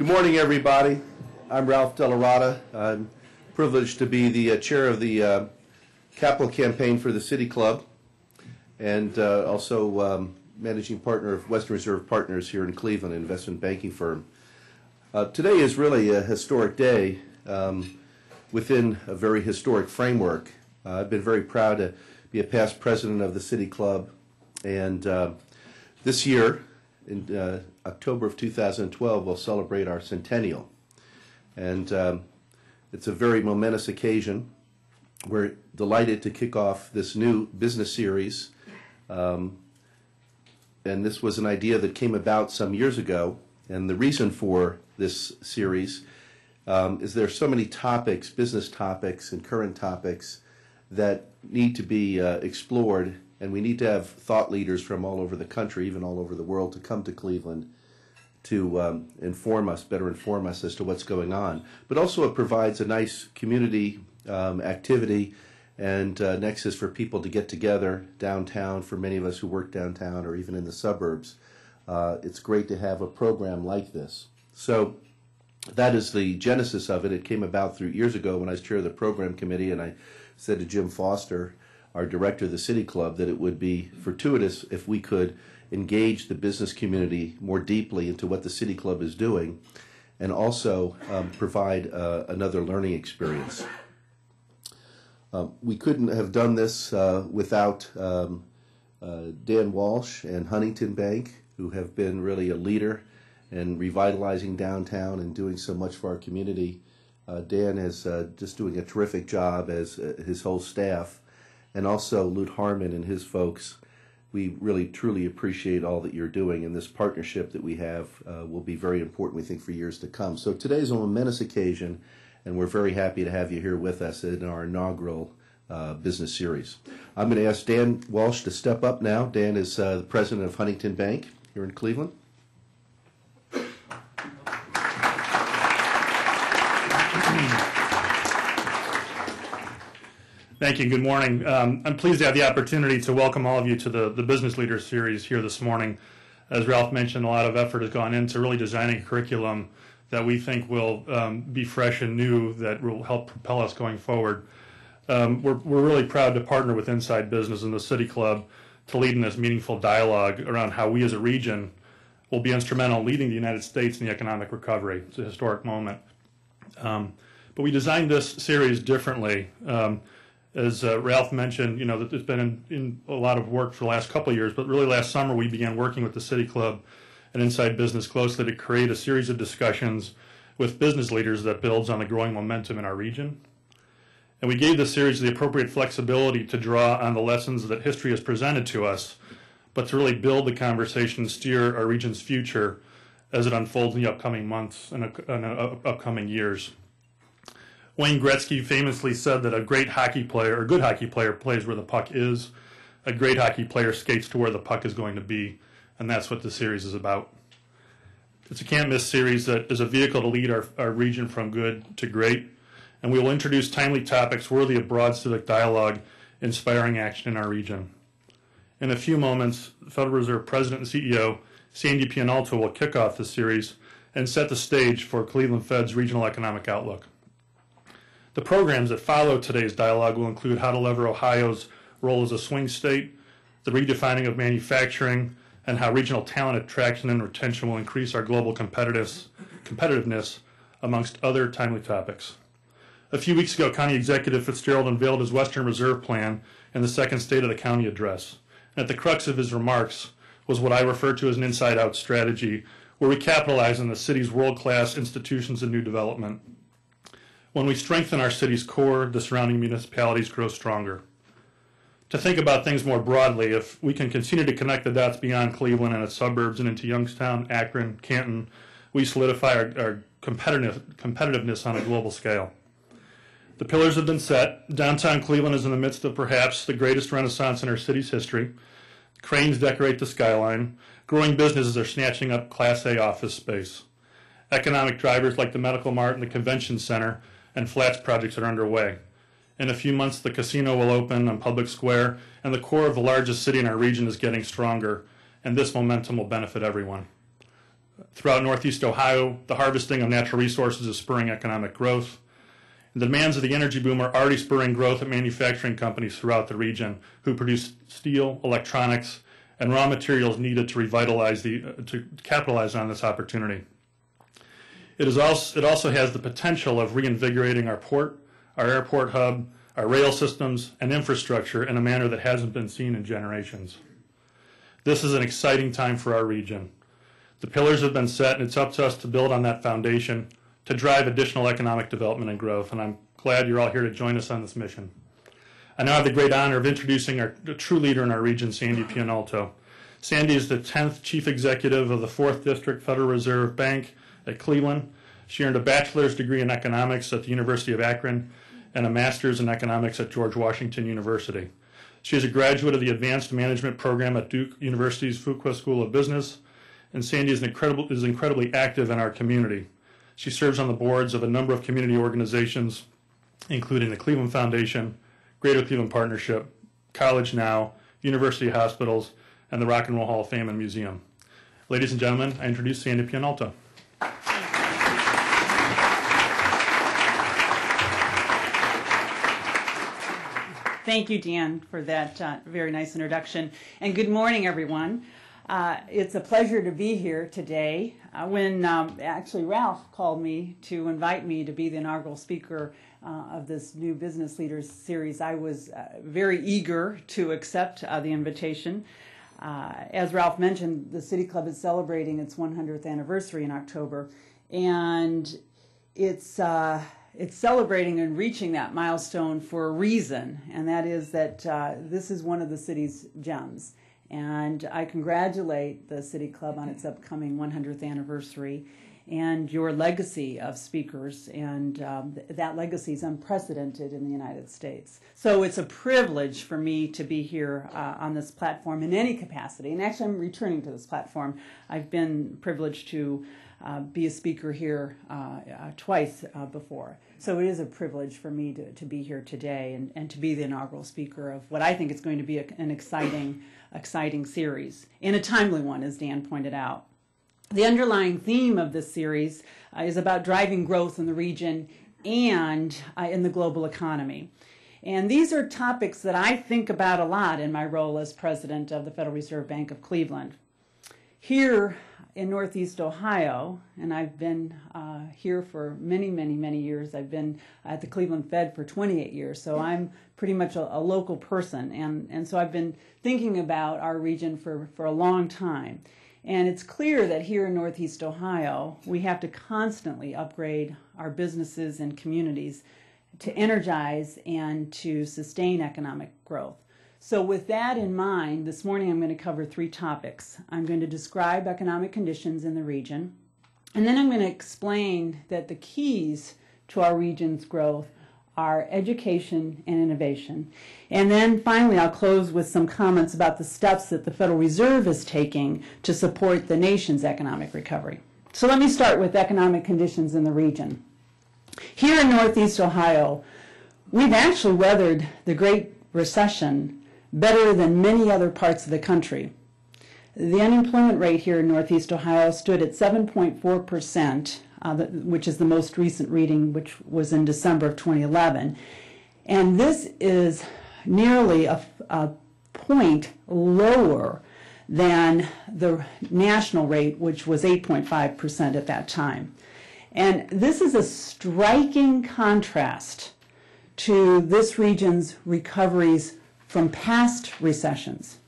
Good morning, everybody. I'm Ralph Della Ratta. I'm privileged to be the uh, chair of the uh, capital campaign for the City Club and uh, also um, managing partner of Western Reserve Partners here in Cleveland, an investment banking firm. Uh, today is really a historic day um, within a very historic framework. Uh, I've been very proud to be a past president of the City Club, and uh, this year, in uh, October of 2012, we'll celebrate our centennial. And um, it's a very momentous occasion. We're delighted to kick off this new business series. Um, and this was an idea that came about some years ago. And the reason for this series um, is there are so many topics, business topics and current topics, that need to be uh, explored. And we need to have thought leaders from all over the country, even all over the world, to come to Cleveland to um, inform us, better inform us as to what's going on. But also, it provides a nice community um, activity and uh, nexus for people to get together downtown. For many of us who work downtown or even in the suburbs, uh, it's great to have a program like this. So that is the genesis of it. It came about through years ago when I was chair of the program committee, and I said to Jim Foster, our director of the City Club, that it would be fortuitous if we could engage the business community more deeply into what the City Club is doing, and also um, provide uh, another learning experience. Um, we couldn't have done this uh, without um, uh, Dan Walsh and Huntington Bank, who have been really a leader in revitalizing downtown and doing so much for our community. Uh, Dan is uh, just doing a terrific job as uh, his whole staff, and also Lute Harmon and his folks we really truly appreciate all that you're doing, and this partnership that we have uh, will be very important, we think, for years to come. So today is a momentous occasion, and we're very happy to have you here with us in our inaugural uh, business series. I'm going to ask Dan Walsh to step up now. Dan is uh, the president of Huntington Bank here in Cleveland. Thank you. Good morning. Um, I'm pleased to have the opportunity to welcome all of you to the, the Business Leaders Series here this morning. As Ralph mentioned, a lot of effort has gone into really designing a curriculum that we think will um, be fresh and new that will help propel us going forward. Um, we're, we're really proud to partner with Inside Business and the City Club to lead in this meaningful dialogue around how we as a region will be instrumental in leading the United States in the economic recovery. It's a historic moment. Um, but we designed this series differently. Um, as uh, Ralph mentioned, you know, that there's been in, in, a lot of work for the last couple of years, but really last summer we began working with the City Club and Inside Business closely to create a series of discussions with business leaders that builds on the growing momentum in our region. And we gave the series the appropriate flexibility to draw on the lessons that history has presented to us, but to really build the conversation, steer our region's future as it unfolds in the upcoming months and, and uh, upcoming years. Wayne Gretzky famously said that a great hockey player, or a good hockey player, plays where the puck is. A great hockey player skates to where the puck is going to be, and that's what the series is about. It's a can't miss series that is a vehicle to lead our, our region from good to great, and we will introduce timely topics worthy of broad civic dialogue, inspiring action in our region. In a few moments, Federal Reserve President and CEO Sandy Pianalto will kick off the series and set the stage for Cleveland Fed's regional economic outlook. The programs that follow today's dialogue will include how to lever Ohio's role as a swing state, the redefining of manufacturing, and how regional talent attraction and retention will increase our global competitiveness, amongst other timely topics. A few weeks ago, County Executive Fitzgerald unveiled his Western Reserve Plan in the second State of the County address. And at the crux of his remarks was what I refer to as an inside out strategy, where we capitalize on the city's world class institutions and new development. When we strengthen our city's core, the surrounding municipalities grow stronger. To think about things more broadly, if we can continue to connect the dots beyond Cleveland and its suburbs and into Youngstown, Akron, Canton, we solidify our, our competitive, competitiveness on a global scale. The pillars have been set. Downtown Cleveland is in the midst of perhaps the greatest renaissance in our city's history. Cranes decorate the skyline. Growing businesses are snatching up Class A office space. Economic drivers like the Medical Mart and the Convention Center and flats projects are underway. In a few months, the casino will open on Public Square, and the core of the largest city in our region is getting stronger, and this momentum will benefit everyone. Throughout Northeast Ohio, the harvesting of natural resources is spurring economic growth. The demands of the energy boom are already spurring growth at manufacturing companies throughout the region who produce steel, electronics, and raw materials needed to revitalize the uh, to capitalize on this opportunity. It is also it also has the potential of reinvigorating our port, our airport hub, our rail systems, and infrastructure in a manner that hasn't been seen in generations. This is an exciting time for our region. The pillars have been set, and it's up to us to build on that foundation to drive additional economic development and growth. And I'm glad you're all here to join us on this mission. I now have the great honor of introducing our true leader in our region, Sandy Pianalto. Sandy is the 10th chief executive of the 4th District Federal Reserve Bank at Cleveland. She earned a bachelor's degree in economics at the University of Akron and a master's in economics at George Washington University. She is a graduate of the Advanced Management Program at Duke University's Fuqua School of Business, and Sandy is, incredible, is incredibly active in our community. She serves on the boards of a number of community organizations, including the Cleveland Foundation, Greater Cleveland Partnership, College Now, University Hospitals, and the Rock and Roll Hall of Fame and Museum. Ladies and gentlemen, I introduce Sandy Pianalto. Thank you, Dan, for that uh, very nice introduction. And good morning, everyone. Uh, it's a pleasure to be here today. Uh, when um, actually Ralph called me to invite me to be the inaugural speaker uh, of this new Business Leaders series, I was uh, very eager to accept uh, the invitation. As Ralph mentioned, the City Club is celebrating its 100th anniversary in October, and it's it's celebrating and reaching that milestone for a reason, and that is that uh, this is one of the city's gems. And I congratulate the City Club on its upcoming 100th anniversary and your legacy of speakers, and um, th- that legacy is unprecedented in the United States. So it's a privilege for me to be here uh, on this platform in any capacity. And actually, I'm returning to this platform. I've been privileged to uh, be a speaker here uh, uh, twice uh, before. So it is a privilege for me to, to be here today and, and to be the inaugural speaker of what I think is going to be a, an exciting, exciting series and a timely one, as Dan pointed out. The underlying theme of this series uh, is about driving growth in the region and uh, in the global economy. And these are topics that I think about a lot in my role as president of the Federal Reserve Bank of Cleveland. Here, in Northeast Ohio, and I've been uh, here for many, many, many years. I've been at the Cleveland Fed for 28 years, so I'm pretty much a, a, local person, and, and so I've been thinking about our region for, for a long time. And it's clear that here in Northeast Ohio, we have to constantly upgrade our businesses and communities to energize and to sustain economic growth. So, with that in mind, this morning I'm going to cover three topics. I'm going to describe economic conditions in the region, and then I'm going to explain that the keys to our region's growth are education and innovation. And then finally, I'll close with some comments about the steps that the Federal Reserve is taking to support the nation's economic recovery. So, let me start with economic conditions in the region. Here in Northeast Ohio, we've actually weathered the Great Recession better than many other parts of the country. The unemployment rate here in Northeast Ohio stood at 7.4%, uh, which is the most recent reading, which was in December of 2011. And this is nearly a, a point lower than the national rate, which was 8.5% at that time. And this is a striking contrast to this region's recoveries from past recessions.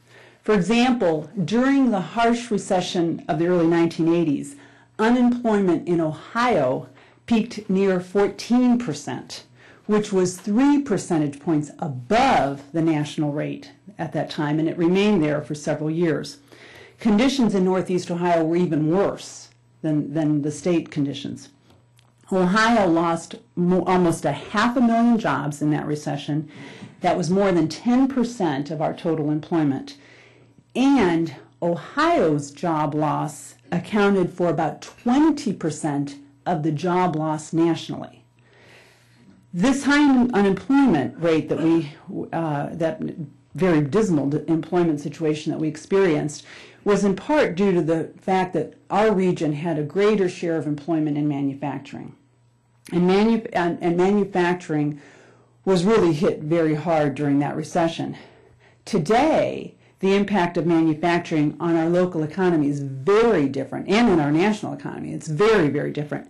For example, during the harsh recession of the early 1980s, unemployment in Ohio peaked near 14%, which was three percentage points above the national rate at that time, and it remained there for several years. Conditions in Northeast Ohio were even worse than, than the state conditions. Ohio lost mo- almost a half a million jobs in that recession, that was more than 10% of our total employment. And Ohio's job loss accounted for about 20% of the job loss nationally. This high unemployment rate that we uh, that very dismal employment situation that we experienced was in part due to the fact that our region had a greater share of employment in manufacturing. And, manu- and, and manufacturing was really hit very hard during that recession. Today, the impact of manufacturing on our local economy is very different, and in our national economy, it's very, very different.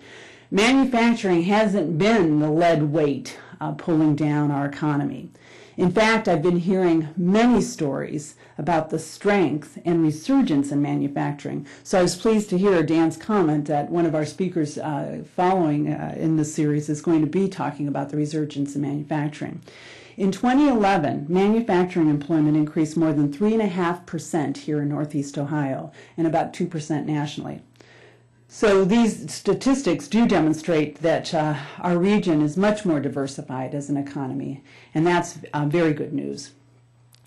Manufacturing hasn't been the lead weight uh, pulling down our economy. In fact, I've been hearing many stories about the strength and resurgence in manufacturing. So I was pleased to hear Dan's comment that one of our speakers uh, following uh, in this series is going to be talking about the resurgence in manufacturing. In 2011, manufacturing employment increased more than 3.5% here in Northeast Ohio and about 2% nationally. So these statistics do demonstrate that uh, our region is much more diversified as an economy, and that's uh, very good news.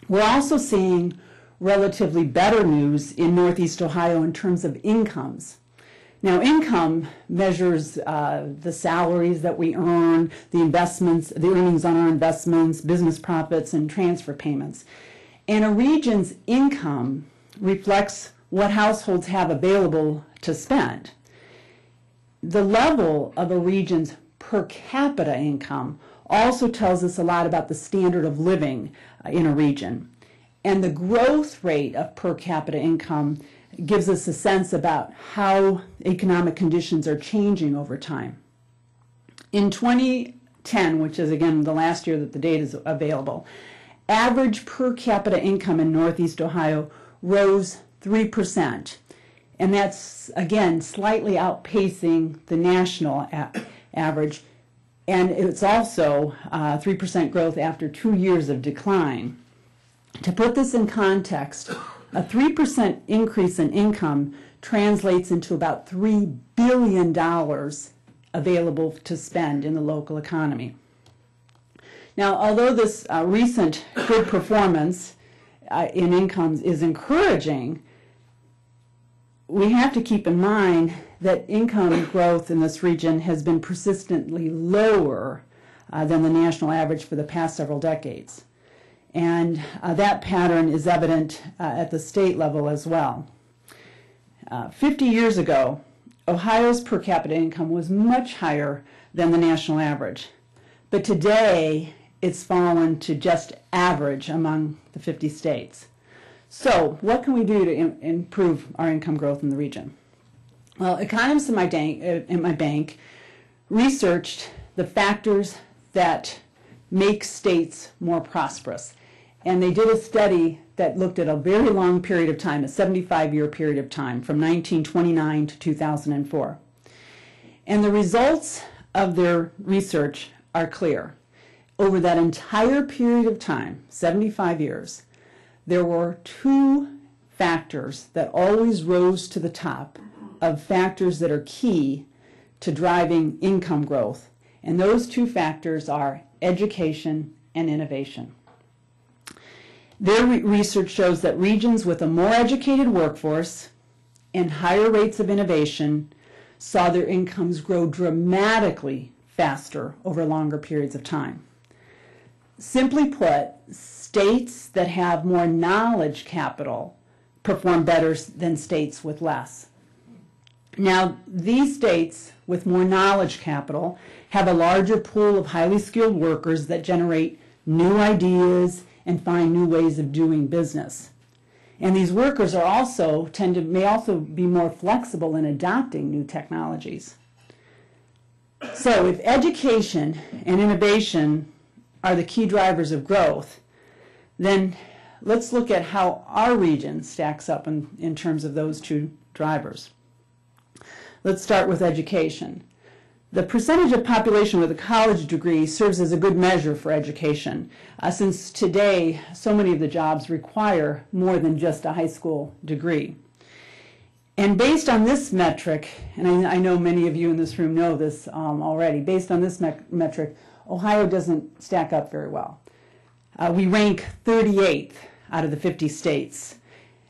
We're also seeing relatively better news in Northeast Ohio in terms of incomes. Now, income measures uh, the salaries that we earn, the investments, the earnings on our investments, business profits, and transfer payments. And a region's income reflects what households have available to spend. The level of a region's per capita income also tells us a lot about the standard of living uh, in a region. And the growth rate of per capita income gives us a sense about how economic conditions are changing over time. In 2010, which is again the last year that the data is available, average per capita income in Northeast Ohio rose 3%. And that's again slightly outpacing the national average. And it's also uh, 3% growth after two years of decline. To put this in context, a 3% increase in income translates into about $3 billion available to spend in the local economy. Now, although this uh, recent good performance uh, in incomes is encouraging, we have to keep in mind that income growth in this region has been persistently lower uh, than the national average for the past several decades. And uh, that pattern is evident uh, at the state level as well. Uh, 50 years ago, Ohio's per capita income was much higher than the national average. But today, it's fallen to just average among the 50 states. So, what can we do to Im- improve our income growth in the region? Well, economists in my, uh, in my bank researched the factors that make states more prosperous. And they did a study that looked at a very long period of time, a 75 year period of time, from 1929 to 2004. And the results of their research are clear. Over that entire period of time, 75 years, there were two factors that always rose to the top of factors that are key to driving income growth. And those two factors are education and innovation. Their re- research shows that regions with a more educated workforce and higher rates of innovation saw their incomes grow dramatically faster over longer periods of time. Simply put, states that have more knowledge capital perform better than states with less. Now, these states with more knowledge capital have a larger pool of highly skilled workers that generate new ideas and find new ways of doing business. And these workers are also tend to may also be more flexible in adopting new technologies. So if education and innovation are the key drivers of growth, then let's look at how our region stacks up in, in terms of those two drivers. Let's start with education. The percentage of population with a college degree serves as a good measure for education, uh, since today so many of the jobs require more than just a high school degree. And based on this metric, and I, I know many of you in this room know this um, already, based on this me- metric, Ohio doesn't stack up very well. Uh, we rank 38th out of the 50 states.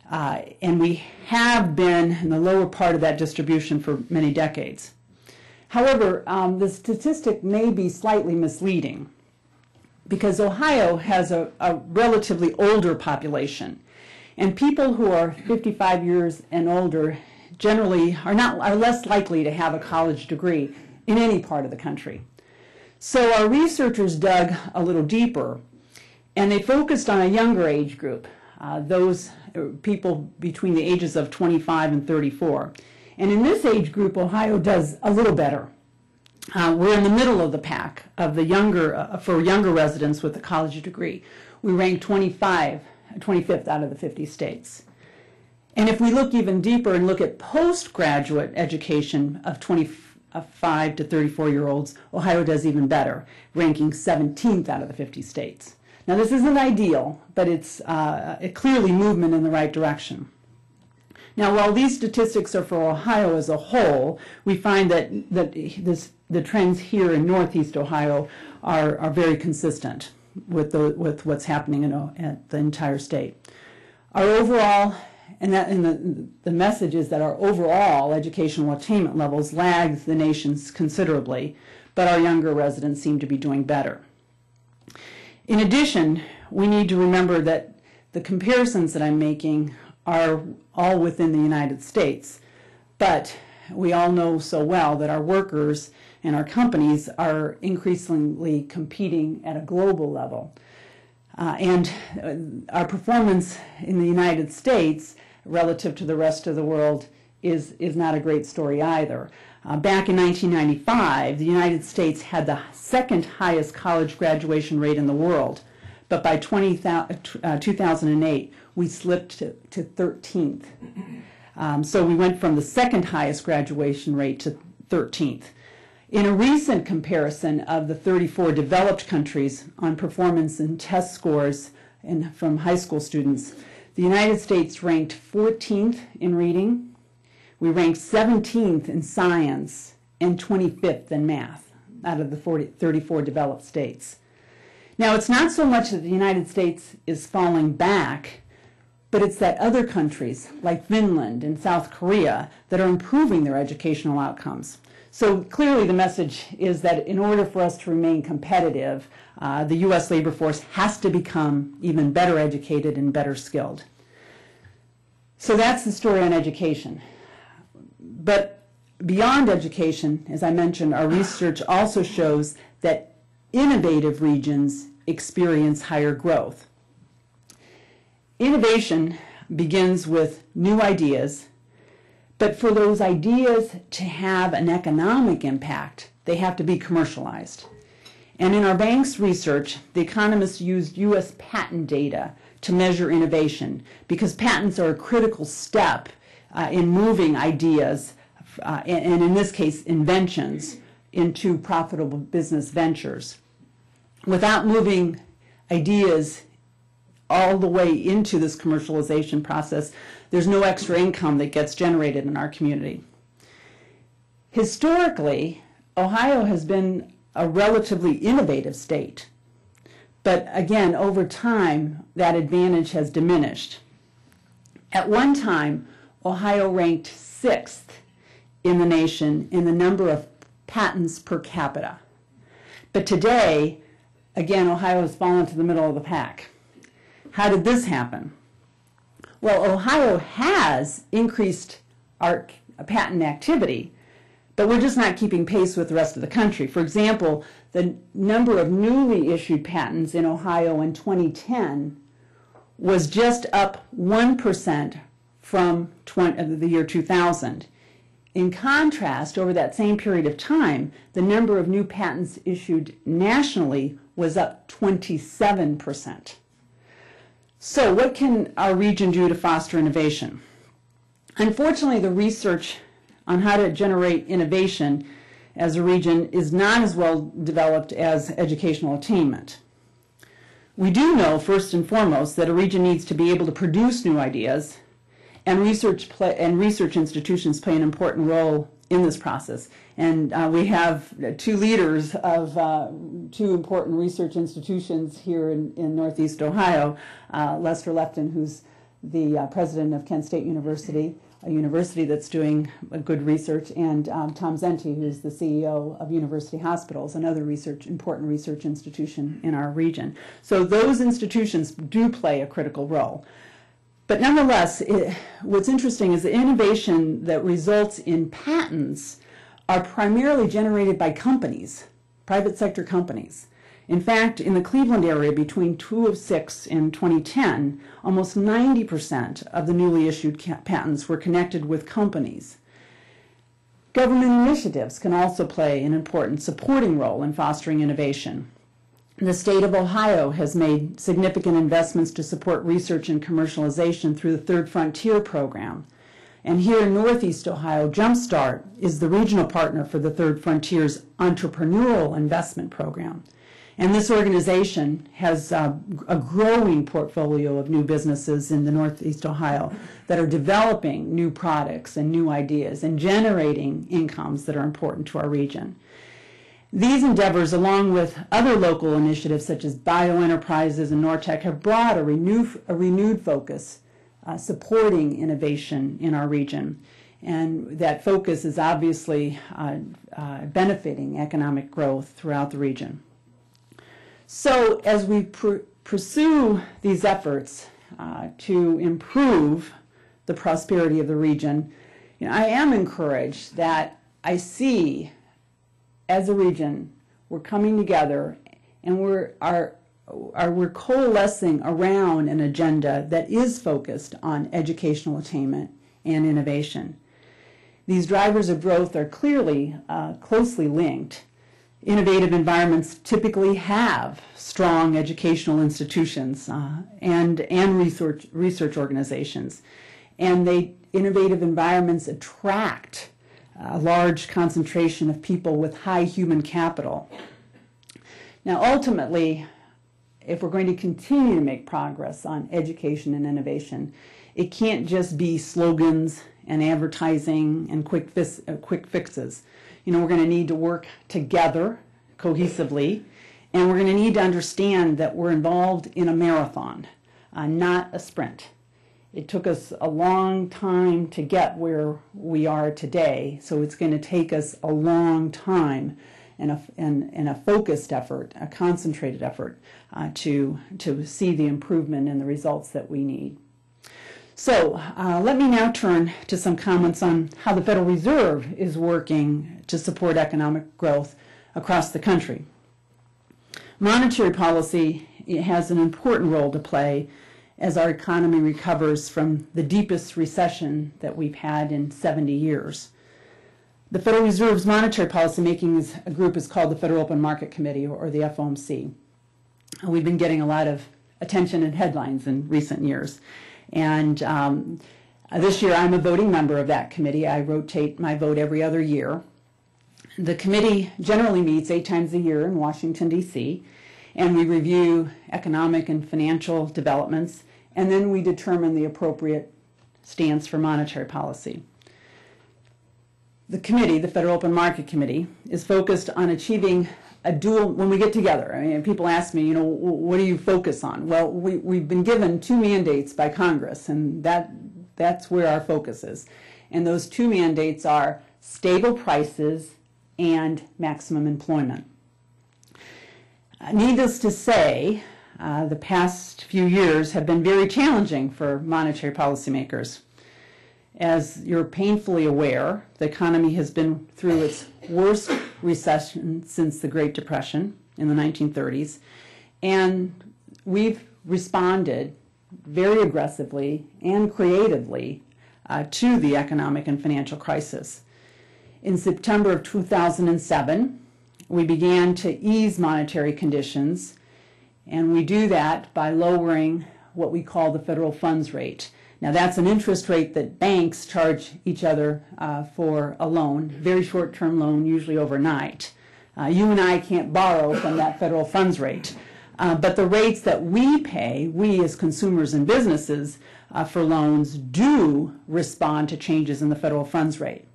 Uh, and we have been in the lower part of that distribution for many decades. However, um, the statistic may be slightly misleading. because Ohio has a, a relatively older population. And people who are 55 years and older generally are not are less likely to have a college degree in any part of the country. So our researchers dug a little deeper and they focused on a younger age group, uh, those uh, people between the ages of 25 and 34. And in this age group, Ohio does a little better. Uh, we're in the middle of the pack of the younger uh, for younger residents with a college degree. We rank 25, 25th out of the 50 states. And if we look even deeper and look at postgraduate education of 25 to 34 year olds, Ohio does even better, ranking 17th out of the 50 states. Now, this isn't ideal, but it's uh, clearly movement in the right direction. Now, while these statistics are for Ohio as a whole, we find that, that this, the trends here in Northeast Ohio are, are very consistent with, the, with what's happening in, at the entire state. Our overall, and, that, and the, the message is that our overall educational attainment levels lag the nation's considerably, but our younger residents seem to be doing better. In addition, we need to remember that the comparisons that I'm making are all within the United States, but we all know so well that our workers and our companies are increasingly competing at a global level. Uh, and uh, our performance in the United States relative to the rest of the world is, is not a great story either. Uh, back in 1995, the United States had the second highest college graduation rate in the world, but by 20, uh, 2008, we slipped to, to 13th. Um, so we went from the second highest graduation rate to 13th. In a recent comparison of the 34 developed countries on performance and test scores in, from high school students, the United States ranked 14th in reading, we ranked 17th in science and 25th in math out of the 40, 34 developed states. Now, it's not so much that the United States is falling back, but it's that other countries like Finland and South Korea that are improving their educational outcomes. So clearly, the message is that in order for us to remain competitive, uh, the U.S. labor force has to become even better educated and better skilled. So that's the story on education. But beyond education, as I mentioned, our research also shows that innovative regions experience higher growth. Innovation begins with new ideas, but for those ideas to have an economic impact, they have to be commercialized. And in our bank's research, the economists used U.S. patent data to measure innovation because patents are a critical step uh, in moving ideas, uh, and, and in this case, inventions, into profitable business ventures. Without moving ideas all the way into this commercialization process, there's no extra income that gets generated in our community. Historically, Ohio has been a relatively innovative state. But again, over time, that advantage has diminished. At one time, Ohio ranked sixth in the nation in the number of patents per capita. But today, again, Ohio has fallen to the middle of the pack. How did this happen? Well, Ohio has increased our patent activity, but we're just not keeping pace with the rest of the country. For example, the number of newly issued patents in Ohio in 2010 was just up 1% from 20, uh, the year 2000. In contrast, over that same period of time, the number of new patents issued nationally was up 27%. So, what can our region do to foster innovation? Unfortunately, the research on how to generate innovation as a region is not as well developed as educational attainment. We do know, first and foremost, that a region needs to be able to produce new ideas and research play, and research institutions play an important role in this process. And uh, we have two leaders of uh, two important research institutions here in, in Northeast Ohio, uh, Lester Lefton, who's the uh, president of Kent State University, a university that's doing good research, and um, Tom Zenty, who's the CEO of University Hospitals, another research important research institution in our region. So those institutions do play a critical role. But nonetheless, it, what's interesting is the innovation that results in patents are primarily generated by companies, private sector companies. In fact, in the Cleveland area between 2006 and 2010, almost 90% of the newly issued patents were connected with companies. Government initiatives can also play an important supporting role in fostering innovation. The state of Ohio has made significant investments to support research and commercialization through the Third Frontier program. And here in Northeast Ohio, Jumpstart is the regional partner for the Third Frontier's entrepreneurial investment program. And this organization has uh, a growing portfolio of new businesses in the Northeast Ohio that are developing new products and new ideas and generating incomes that are important to our region. These endeavors, along with other local initiatives such as bioenterprises and NorTech, have brought a, a renewed focus uh, supporting innovation in our region. And that focus is obviously uh, uh, benefiting economic growth throughout the region. So, as we pr- pursue these efforts uh, to improve the prosperity of the region, you know, I am encouraged that I see as a region we're coming together and we're are, are we're coalescing around an agenda that is focused on educational attainment and innovation. These drivers of growth are clearly uh, closely linked innovative environments typically have strong educational institutions uh, and, and research, research organizations. And they, innovative environments attract a large concentration of people with high human capital. Now, ultimately, if we're going to continue to make progress on education and innovation, it can't just be slogans and advertising and quick, uh, quick fixes you know, we're going to need to work together cohesively, and we're going to need to understand that we're involved in a marathon, uh, not a sprint. It took us a long time to get where we are today, so it's going to take us a long time and a, and, and a focused effort, a concentrated effort uh, to, to see the improvement and the results that we need. So uh, let me now turn to some comments on how the Federal Reserve is working to support economic growth across the country. Monetary policy has an important role to play as our economy recovers from the deepest recession that we've had in 70 years. The Federal Reserve's monetary policy making group is called the Federal Open Market Committee, or the FOMC. We've been getting a lot of attention and headlines in recent years. And um, this year I'm a voting member of that committee. I rotate my vote every other year. The committee generally meets eight times a year in Washington, D.C., and we review economic and financial developments, and then we determine the appropriate stance for monetary policy. The committee, the Federal Open Market Committee, is focused on achieving a dual, when we get together, I mean, people ask me, you know, what do you focus on? Well, we, we've been given two mandates by Congress, and that, that's where our focus is. And those two mandates are stable prices and maximum employment. Needless to say, uh, the past few years have been very challenging for monetary policymakers. As you're painfully aware, the economy has been through its worst recession since the Great Depression in the 1930s, and we've responded very aggressively and creatively uh, to the economic and financial crisis. In September of 2007, we began to ease monetary conditions, and we do that by lowering what we call the federal funds rate. Now, that's an interest rate that banks charge each other uh, for a loan, very short term loan, usually overnight. Uh, you and I can't borrow from that federal funds rate. Uh, but the rates that we pay, we as consumers and businesses uh, for loans, do respond to changes in the federal funds rate.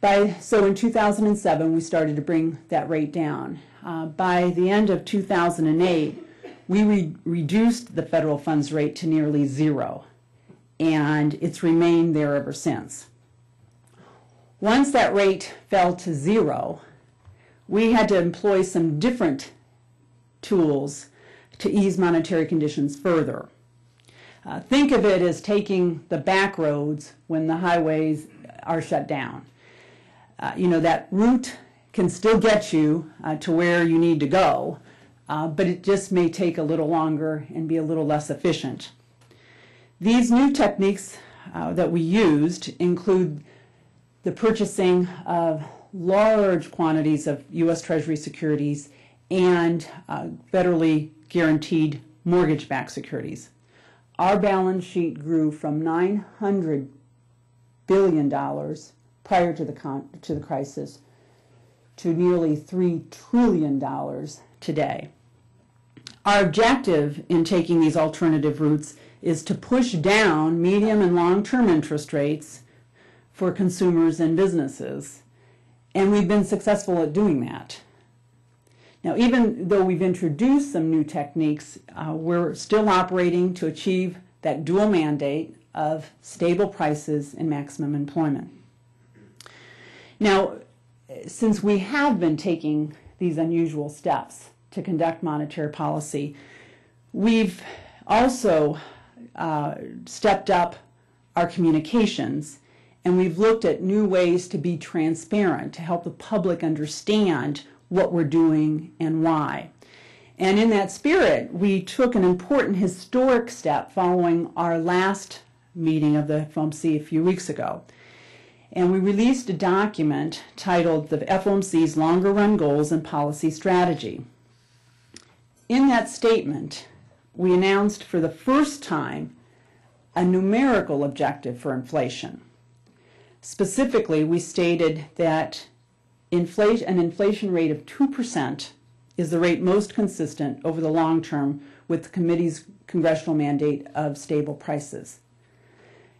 By, so in 2007, we started to bring that rate down. Uh, by the end of 2008, we re- reduced the federal funds rate to nearly zero and it's remained there ever since. Once that rate fell to zero, we had to employ some different tools to ease monetary conditions further. Uh, think of it as taking the back roads when the highways are shut down. Uh, you know, that route can still get you uh, to where you need to go, uh, but it just may take a little longer and be a little less efficient. These new techniques uh, that we used include the purchasing of large quantities of U.S. Treasury securities and uh, federally guaranteed mortgage backed securities. Our balance sheet grew from $900 billion prior to the, to the crisis to nearly $3 trillion today. Our objective in taking these alternative routes is to push down medium and long term interest rates for consumers and businesses. And we've been successful at doing that. Now, even though we've introduced some new techniques, uh, we're still operating to achieve that dual mandate of stable prices and maximum employment. Now, since we have been taking these unusual steps to conduct monetary policy, we've also uh, stepped up our communications and we've looked at new ways to be transparent to help the public understand what we're doing and why. And in that spirit, we took an important historic step following our last meeting of the FOMC a few weeks ago. And we released a document titled The FOMC's Longer Run Goals and Policy Strategy. In that statement, we announced for the first time a numerical objective for inflation. Specifically, we stated that inflation, an inflation rate of 2% is the rate most consistent over the long term with the committee's congressional mandate of stable prices.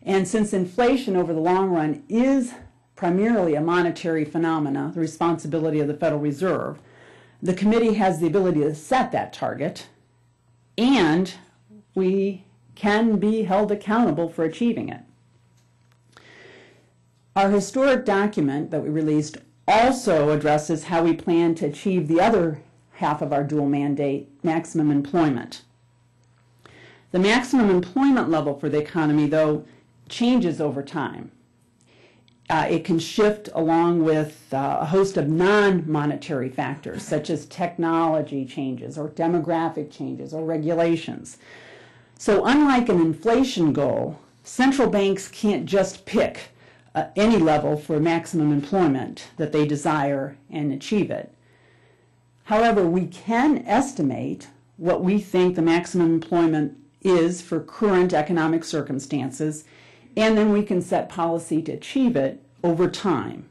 And since inflation over the long run is primarily a monetary phenomena, the responsibility of the Federal Reserve, the committee has the ability to set that target and we can be held accountable for achieving it. Our historic document that we released also addresses how we plan to achieve the other half of our dual mandate, maximum employment. The maximum employment level for the economy, though, changes over time. Uh, it can shift along with uh, a host of non monetary factors, such as technology changes, or demographic changes, or regulations. So, unlike an inflation goal, central banks can't just pick uh, any level for maximum employment that they desire and achieve it. However, we can estimate what we think the maximum employment is for current economic circumstances, and then we can set policy to achieve it over time.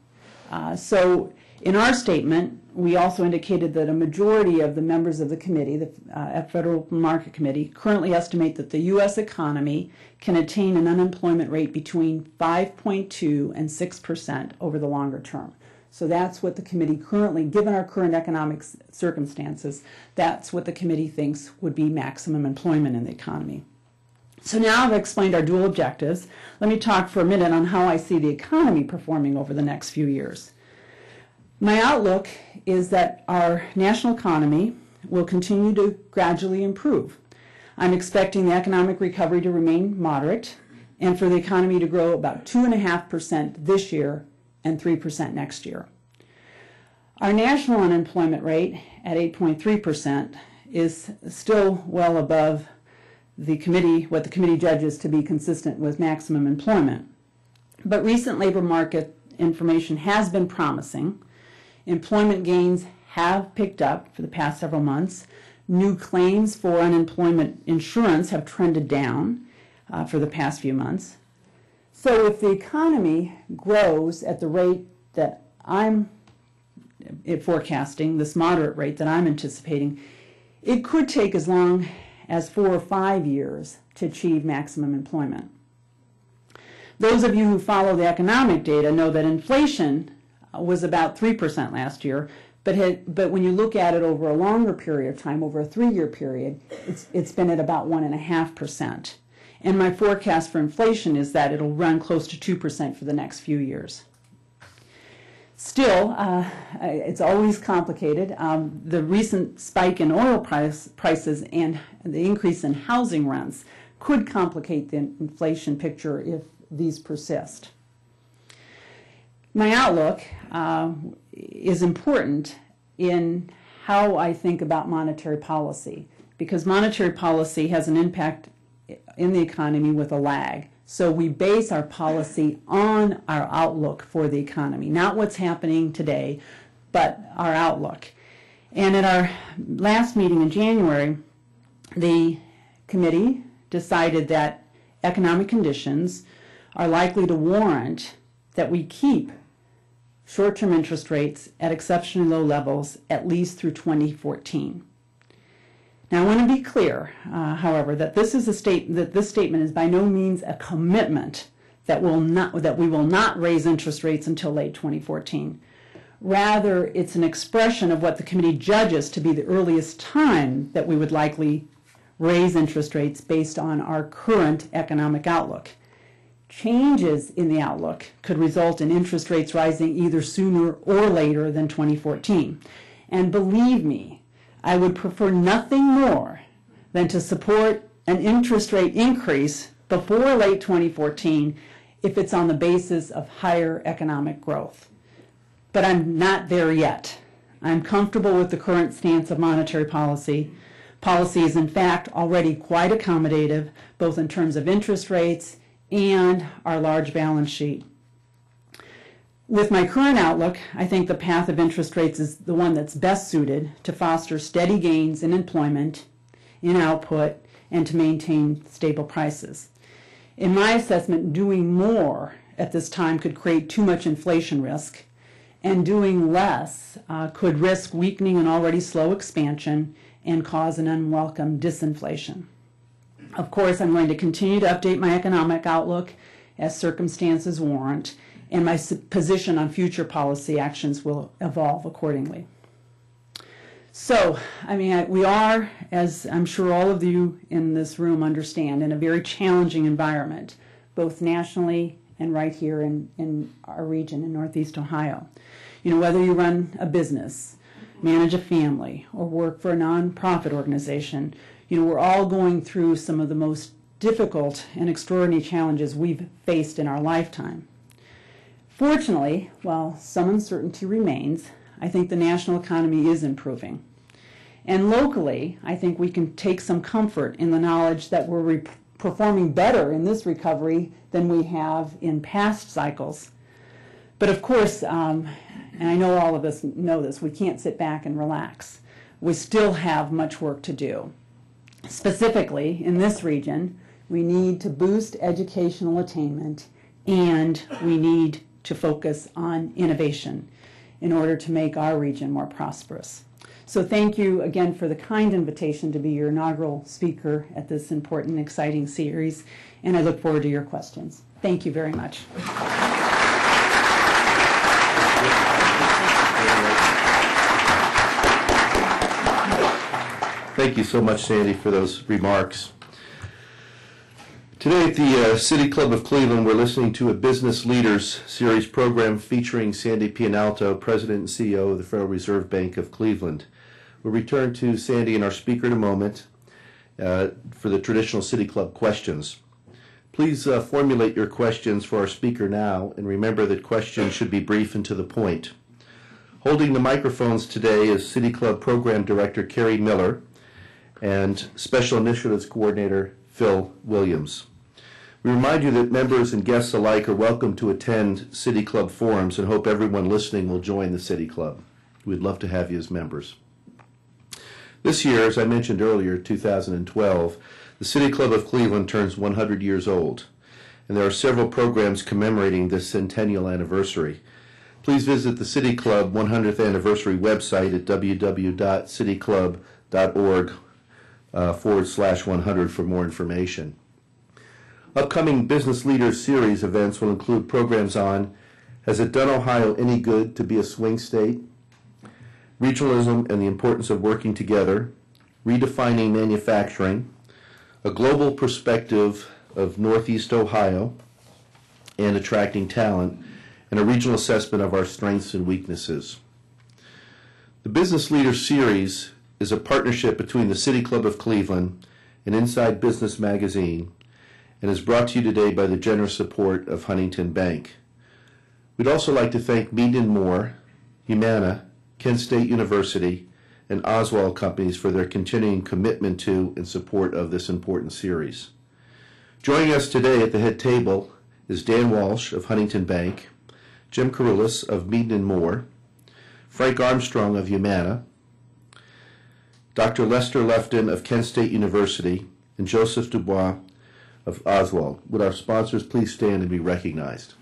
Uh, so, in our statement, we also indicated that a majority of the members of the committee, the uh, Federal Market Committee, currently estimate that the U.S. economy can attain an unemployment rate between 5.2 and 6 percent over the longer term. So that's what the committee currently, given our current economic circumstances, that's what the committee thinks would be maximum employment in the economy. So now I've explained our dual objectives. Let me talk for a minute on how I see the economy performing over the next few years. My outlook is that our national economy will continue to gradually improve. I'm expecting the economic recovery to remain moderate and for the economy to grow about 2.5% this year and 3% next year. Our national unemployment rate at 8.3% is still well above the committee, what the committee judges to be consistent with maximum employment. But recent labor market information has been promising. Employment gains have picked up for the past several months. New claims for unemployment insurance have trended down uh, for the past few months. So if the economy grows at the rate that I'm forecasting, this moderate rate that I'm anticipating, it could take as long as four or five years to achieve maximum employment. Those of you who follow the economic data know that inflation was about 3% last year, but, had, but when you look at it over a longer period of time, over a three year period, it's, it's been at about 1.5%. And my forecast for inflation is that it'll run close to 2% for the next few years. Still, uh, it's always complicated. Um, the recent spike in oil price, prices and the increase in housing rents could complicate the inflation picture if these persist. My outlook uh, is important in how I think about monetary policy because monetary policy has an impact in the economy with a lag. So we base our policy on our outlook for the economy, not what's happening today, but our outlook. And at our last meeting in January, the committee decided that economic conditions are likely to warrant that we keep short-term interest rates at exceptionally low levels at least through 2014. Now, I want to be clear, uh, however, that this is a state that this statement is by no means a commitment that will not that we will not raise interest rates until late 2014. Rather, it's an expression of what the committee judges to be the earliest time that we would likely raise interest rates based on our current economic outlook. Changes in the outlook could result in interest rates rising either sooner or later than 2014. And believe me, I would prefer nothing more than to support an interest rate increase before late 2014 if it's on the basis of higher economic growth. But I'm not there yet. I'm comfortable with the current stance of monetary policy. Policy is, in fact, already quite accommodative, both in terms of interest rates and our large balance sheet. With my current outlook, I think the path of interest rates is the one that's best suited to foster steady gains in employment, in output, and to maintain stable prices. In my assessment, doing more at this time could create too much inflation risk, and doing less uh, could risk weakening an already slow expansion and cause an unwelcome disinflation. Of course, I'm going to continue to update my economic outlook as circumstances warrant, and my position on future policy actions will evolve accordingly. So, I mean, I, we are, as I'm sure all of you in this room understand, in a very challenging environment, both nationally and right here in, in our region in Northeast Ohio. You know, whether you run a business, manage a family, or work for a nonprofit organization, you know, we're all going through some of the most difficult and extraordinary challenges we've faced in our lifetime. Fortunately, while some uncertainty remains, I think the national economy is improving. And locally, I think we can take some comfort in the knowledge that we're re- performing better in this recovery than we have in past cycles. But of course, um, and I know all of us know this, we can't sit back and relax. We still have much work to do. Specifically, in this region, we need to boost educational attainment and we need to focus on innovation in order to make our region more prosperous. So thank you again for the kind invitation to be your inaugural speaker at this important, exciting series, and I look forward to your questions. Thank you very much. Thank you so much, Sandy, for those remarks. Today at the uh, City Club of Cleveland, we're listening to a Business Leaders Series program featuring Sandy Pianalto, President and CEO of the Federal Reserve Bank of Cleveland. We'll return to Sandy and our speaker in a moment uh, for the traditional City Club questions. Please uh, formulate your questions for our speaker now, and remember that questions should be brief and to the point. Holding the microphones today is City Club Program Director Carrie Miller and Special Initiatives Coordinator Phil Williams. We remind you that members and guests alike are welcome to attend City Club forums and hope everyone listening will join the City Club. We'd love to have you as members. This year, as I mentioned earlier, 2012, the City Club of Cleveland turns 100 years old, and there are several programs commemorating this centennial anniversary. Please visit the City Club 100th anniversary website at www.cityclub.org uh, forward slash 100 for more information. Upcoming Business Leaders Series events will include programs on Has it done Ohio any good to be a swing state? Regionalism and the importance of working together, redefining manufacturing, a global perspective of Northeast Ohio and attracting talent, and a regional assessment of our strengths and weaknesses. The Business Leader Series is a partnership between the City Club of Cleveland and Inside Business Magazine and is brought to you today by the generous support of Huntington Bank. We'd also like to thank Meaden and Moore, Humana, Kent State University, and Oswald Companies for their continuing commitment to and support of this important series. Joining us today at the head table is Dan Walsh of Huntington Bank, Jim Carulis of Meaden and Moore, Frank Armstrong of Humana, Dr. Lester Lefton of Kent State University, and Joseph Dubois of Oswald. Would our sponsors please stand and be recognized?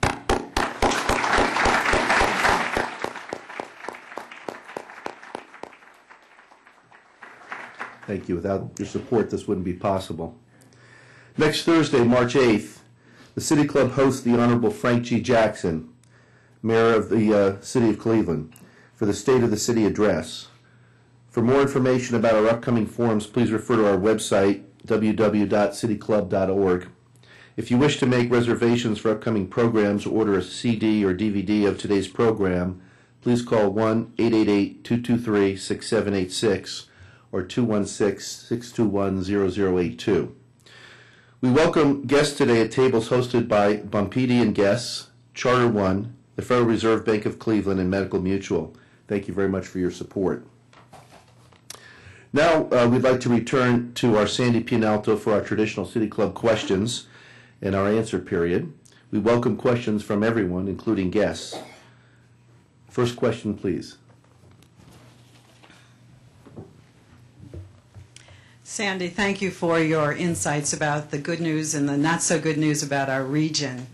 Thank you. Without your support, this wouldn't be possible. Next Thursday, March 8th, the City Club hosts the Honorable Frank G. Jackson, Mayor of the uh, City of Cleveland, for the State of the City address. For more information about our upcoming forums, please refer to our website, www.cityclub.org. If you wish to make reservations for upcoming programs or order a CD or DVD of today's program, please call 1 888 223 6786 or 216 621 0082. We welcome guests today at tables hosted by Bumpidi and Guests, Charter One, the Federal Reserve Bank of Cleveland, and Medical Mutual. Thank you very much for your support. Now, uh, we'd like to return to our Sandy Pianalto for our traditional City Club questions and our answer period. We welcome questions from everyone, including guests. First question, please. Sandy, thank you for your insights about the good news and the not so good news about our region.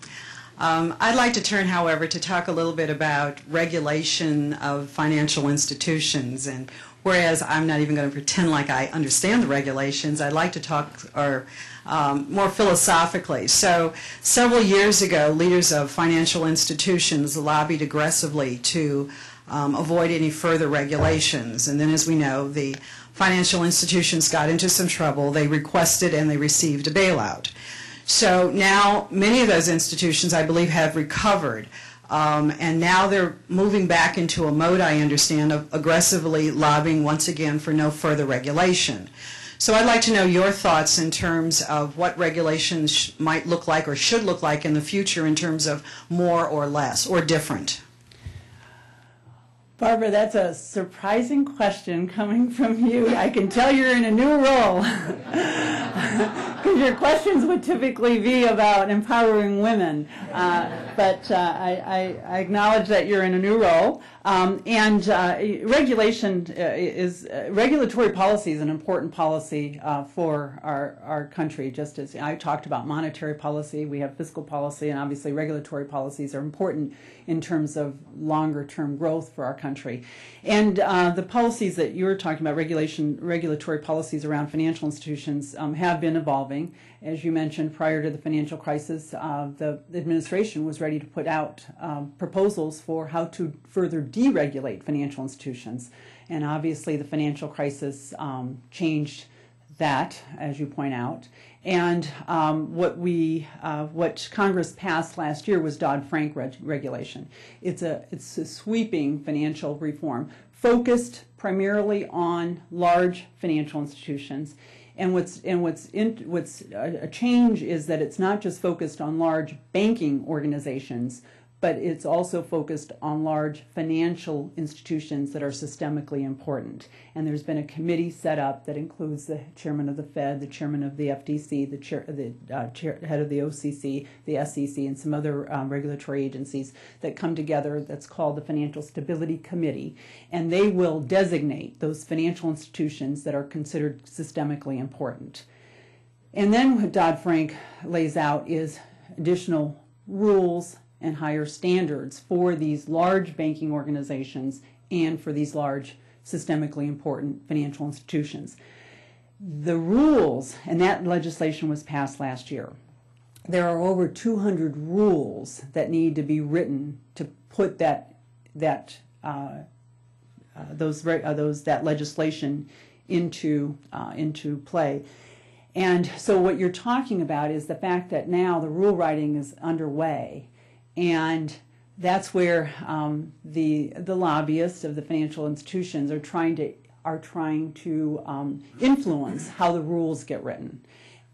Um, I'd like to turn, however, to talk a little bit about regulation of financial institutions. And whereas I'm not even going to pretend like I understand the regulations, I'd like to talk or um, more philosophically. So, several years ago, leaders of financial institutions lobbied aggressively to um, avoid any further regulations. And then, as we know, the financial institutions got into some trouble. They requested and they received a bailout. So now many of those institutions, I believe, have recovered. Um, and now they're moving back into a mode, I understand, of aggressively lobbying once again for no further regulation. So I'd like to know your thoughts in terms of what regulations might look like or should look like in the future in terms of more or less or different. Barbara, that's a surprising question coming from you. I can tell you're in a new role. Because your questions would typically be about empowering women. Uh, but uh, I, I, I, acknowledge that you're in a new role. Um, and uh, regulation uh, is, uh, regulatory policy is an important policy uh, for our, our country, just as I talked about monetary policy, we have fiscal policy, and obviously regulatory policies are important in terms of longer term growth for our country. And uh, the policies that you were talking about, regulation, regulatory policies around financial institutions, um, have been evolving. As you mentioned, prior to the financial crisis, uh, the administration was ready to put out um, proposals for how to further deregulate financial institutions. And obviously, the financial crisis um, changed that, as you point out. And um, what we, uh, what Congress passed last year was Dodd-Frank reg- regulation. It's a, it's a sweeping financial reform focused primarily on large financial institutions. And what's and what's in, what's a, a change is that it's not just focused on large banking organizations, but it's also focused on large financial institutions that are systemically important. And there's been a committee set up that includes the chairman of the Fed, the chairman of the FDC, the, chair, the uh, chair, head of the OCC, the SEC, and some other um, regulatory agencies that come together. That's called the Financial Stability Committee, and they will designate those financial institutions that are considered systemically important. And then what Dodd Frank lays out is additional rules and higher standards for these large banking organizations and for these large systemically important financial institutions. The rules, and that legislation was passed last year, there are over 200 rules that need to be written to put that that uh, uh, those uh, those that legislation into uh, into play. And so what you're talking about is the fact that now the rule writing is underway, and that's where um, the the lobbyists of the financial institutions are trying to are trying to um, influence how the rules get written.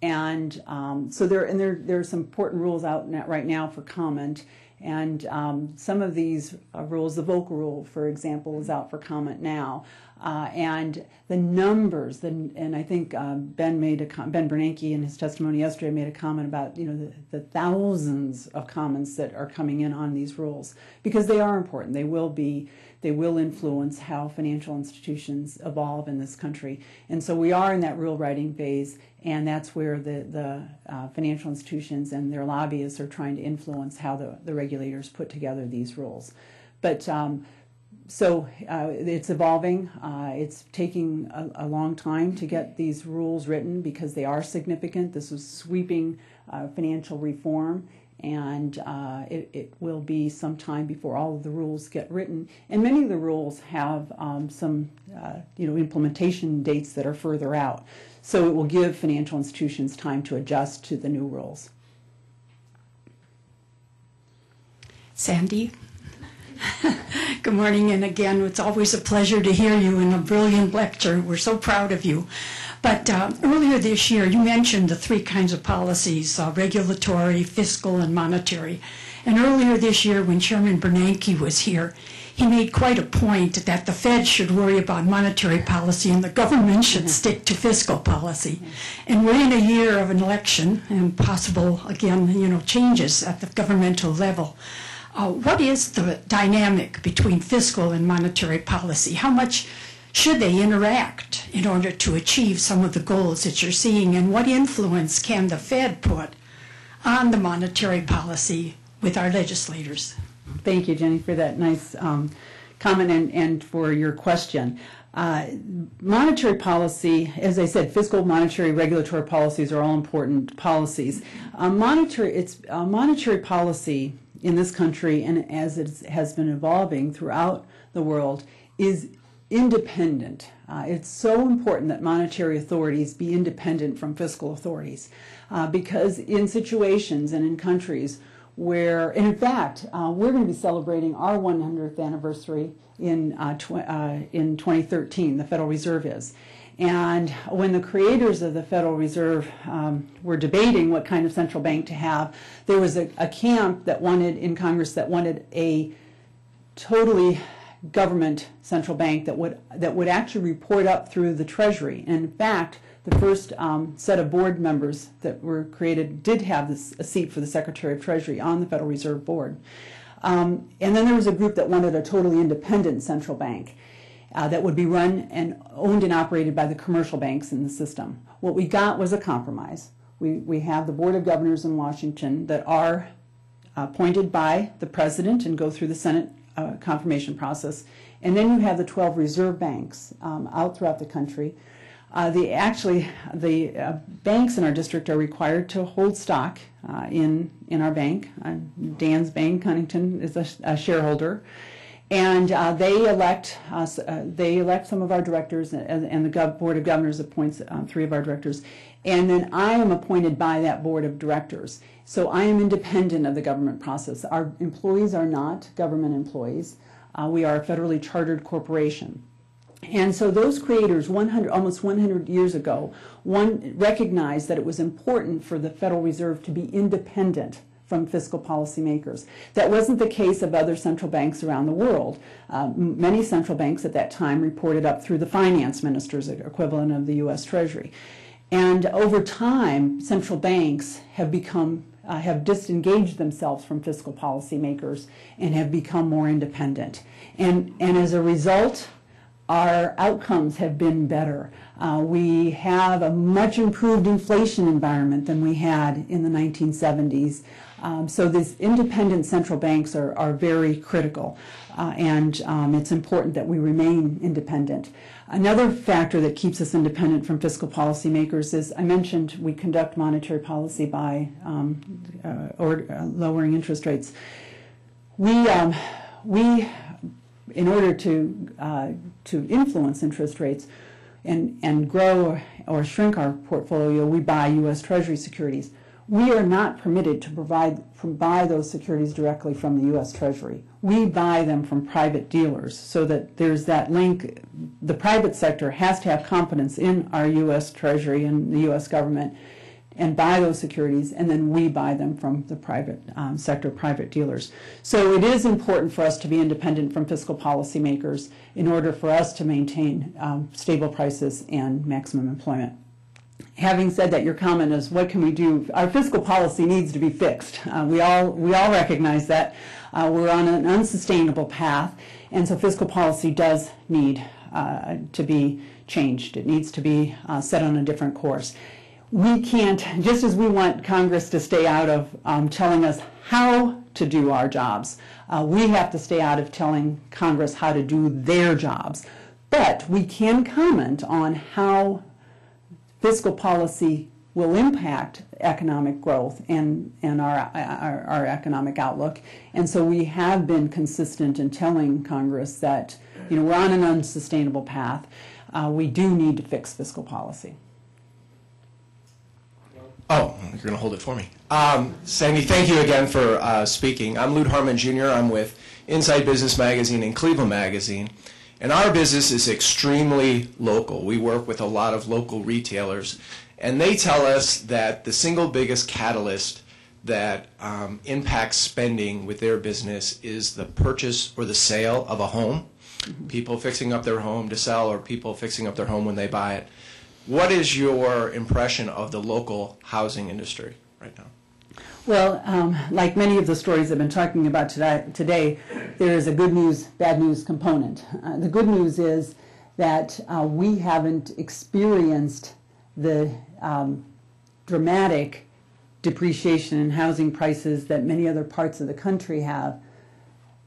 And um, so there and there there are some important rules out right now for comment. And um, some of these uh, rules, the Volcker rule, for example, is out for comment now. Uh, and the numbers, the, and I think um, Ben made a Ben Bernanke in his testimony yesterday made a comment about you know the, the thousands of comments that are coming in on these rules because they are important. They will be they will influence how financial institutions evolve in this country. And so we are in that rule writing phase, and that's where the, the uh, financial institutions and their lobbyists are trying to influence how the, the regulators put together these rules. But um, so uh, it's evolving. Uh, it's taking a, a, long time to get these rules written because they are significant. This is sweeping uh, financial reform, and uh, it, it, will be some time before all of the rules get written. And many of the rules have um, some, uh, you know, implementation dates that are further out. So it will give financial institutions time to adjust to the new rules. Sandy. Good morning, and again, it's always a pleasure to hear you in a brilliant lecture. We're so proud of you. But uh, earlier this year, you mentioned the three kinds of policies uh, regulatory, fiscal, and monetary. And earlier this year, when Chairman Bernanke was here, he made quite a point that the Fed should worry about monetary policy and the government should stick to fiscal policy. And we're in a year of an election and possible, again, you know, changes at the governmental level. Uh, what is the dynamic between fiscal and monetary policy? How much should they interact in order to achieve some of the goals that you're seeing? And what influence can the Fed put on the monetary policy with our legislators? Thank you, Jenny, for that nice um, comment and, and for your question. Uh, monetary policy, as I said, fiscal, monetary, regulatory policies are all important policies. Uh, monetary, it's uh, monetary policy in this country and as it has been evolving throughout the world is independent. Uh, it's so important that monetary authorities be independent from fiscal authorities uh, because in situations and in countries where, in fact, uh, we're going to be celebrating our 100th anniversary in, uh, tw- uh, in 2013, the Federal Reserve is. And when the creators of the Federal Reserve um, were debating what kind of central bank to have, there was a, a, camp that wanted in Congress that wanted a totally government central bank that would that would actually report up through the Treasury. And in fact, the first um, set of board members that were created did have this, a seat for the Secretary of Treasury on the Federal Reserve Board. Um, and then there was a group that wanted a totally independent central bank uh, that would be run and owned and operated by the commercial banks in the system. What we got was a compromise. We, we have the Board of Governors in Washington that are appointed by the President and go through the Senate uh, confirmation process. And then you have the 12 reserve banks um, out throughout the country. Uh, the actually the uh, banks in our district are required to hold stock uh, in in our bank. Uh, Dan's Bank, Huntington, is a, a shareholder, and uh, they elect uh, they elect some of our directors, and, and the board of governors appoints three of our directors, and then I am appointed by that board of directors. So I am independent of the government process. Our employees are not government employees. Uh, we are a federally chartered corporation. And so those creators, 100, almost 100 years ago, one recognized that it was important for the Federal Reserve to be independent from fiscal policymakers. That wasn't the case of other central banks around the world. Uh, many central banks at that time reported up through the finance ministers, equivalent of the U.S. Treasury. And over time, central banks have become uh, have disengaged themselves from fiscal policymakers and have become more independent. And, and as a result, our outcomes have been better. Uh, we have a much improved inflation environment than we had in the 1970s. Um, so these independent central banks are, are very critical, uh, and um, it's important that we remain independent. Another factor that keeps us independent from fiscal policymakers is I mentioned we conduct monetary policy by um, uh, or uh, lowering interest rates. We um, we in order to uh, to influence interest rates and and grow or shrink our portfolio, we buy U.S. Treasury securities. We are not permitted to provide from buy those securities directly from the U.S. Treasury. We buy them from private dealers, so that there's that link. The private sector has to have confidence in our U.S. Treasury and the U.S. government, and buy those securities, and then we buy them from the private um, sector, private dealers. So it is important for us to be independent from fiscal policymakers in order for us to maintain um, stable prices and maximum employment. Having said that, your comment is, what can we do? Our fiscal policy needs to be fixed. Uh, we all we all recognize that uh, we're on an unsustainable path, and so fiscal policy does need uh, to be changed. It needs to be uh, set on a different course. We can't, just as we want Congress to stay out of um, telling us how to do our jobs, uh, we have to stay out of telling Congress how to do their jobs. But we can comment on how fiscal policy will impact economic growth and, and our, our, our, economic outlook. And so we have been consistent in telling Congress that, you know, we're on an unsustainable path. Uh, we do need to fix fiscal policy. Oh, you're going to hold it for me. Um, Sandy, thank you again for uh, speaking. I'm Lute Harmon Jr. I'm with Inside Business Magazine and Cleveland Magazine. And our business is extremely local. We work with a lot of local retailers. And they tell us that the single biggest catalyst that um, impacts spending with their business is the purchase or the sale of a home. People fixing up their home to sell, or people fixing up their home when they buy it. What is your impression of the local housing industry right now? Well, um, like many of the stories I've been talking about today, today there is a good news, bad news component. Uh, the good news is that uh, we haven't experienced the um, dramatic depreciation in housing prices that many other parts of the country have.